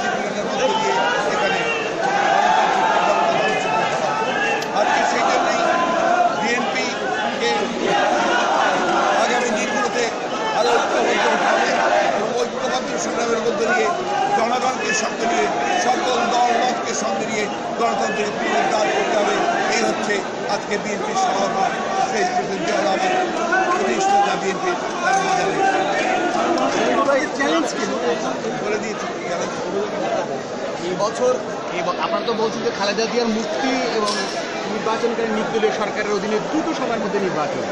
নিপীড়নের মধ্য দিয়ে এখানে। আজকে সেই জন্যই বিএনপিকে আগামী দিনগুলোতে দিয়ে জনগণকে করতে হবে এই হচ্ছে আজকে বিএনপির সভাপতি জিয়াউর প্রতিষ্ঠাতা বিএনপির বছর আপনারা তো বলছেন যে খালেদা জিয়ার মুক্তি এবং নির্বাচনকারী নির্দলীয় সরকারের অধীনে দ্রুত সময়ের মধ্যে নির্বাচন।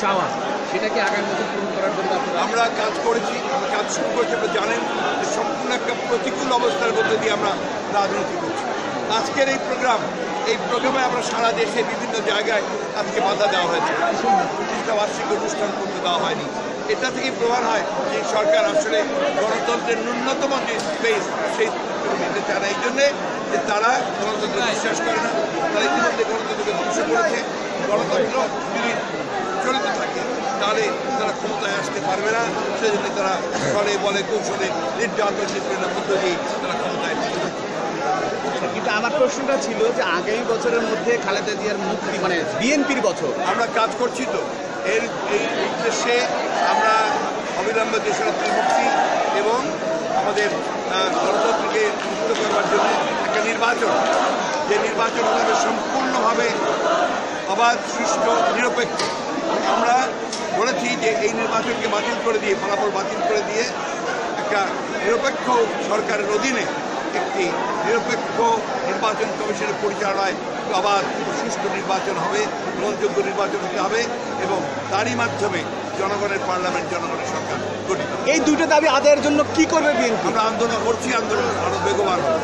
চাওয়া? সেটাকে আগামী বছর পূরণ করার জন্য আমরা কাজ করেছি আমরা কাজ শুরু করেছি আমরা জানেন সম্পূর্ণ একটা প্রতিকূল অবস্থার মধ্যে দিয়ে আমরা রাজনীতি করছি। আজকের এই প্রোগ্রাম, এই প্রোগ্রামে আমরা সারা দেশে বিভিন্ন জায়গায় আজকে বাধা দেওয়া হয়েছে। বার্ষিক অনুষ্ঠান করতে দেওয়া হয়নি। এটা থেকেই প্রমাণ হয় যে সরকার আসলে গণতন্ত্রের ন্যূনতম যে স্পেস সেই দিতে চায় না এই জন্যে যে তারা গণতন্ত্র বিশ্বাস করে না তারা ইতিমধ্যে গণতন্ত্রকে ধ্বংস করেছে। গণতন্ত্র যদি চলতে থাকে তাহলে তারা ক্ষমতায় আসতে পারবে না। সেজন্য তারা ফলে বলে কৌশলে নির্যাতন নিপীড়নের মধ্য দিয়ে তারা ক্ষমতায় কিন্তু আমার প্রশ্নটা ছিল যে আগামী বছরের মধ্যে খালেদা জিয়ার মুক্তি মানে বিএনপির বছর। আমরা কাজ করছি তো। এর, এই উদ্দেশ্যে আমরা অবিলম্বে দেশরাত্রির মুক্তি এবং আমাদের গণতন্ত্রকে মুক্ত করবার জন্য একটা নির্বাচন। যে নির্বাচন হবে সম্পূর্ণভাবে অবাধ, সুষ্ঠু, নিরপেক্ষ। আমরা বলেছি যে এই নির্বাচনকে বাতিল করে দিয়ে, ফলাফল বাতিল করে দিয়ে একটা নিরপেক্ষ সরকারের অধীনে একটি নিরপেক্ষ নির্বাচন কমিশনের পরিচালনায় আবার সুষ্ঠু নির্বাচন হবে গ্রহণযোগ্য নির্বাচন হতে হবে এবং তারই মাধ্যমে জনগণের পার্লামেন্ট জনগণের সরকার গঠিত এই দুটো দাবি আদায়ের জন্য কি করবে বিএনপি? আমরা আন্দোলন করছি আন্দোলন আরও বেগবান হবে।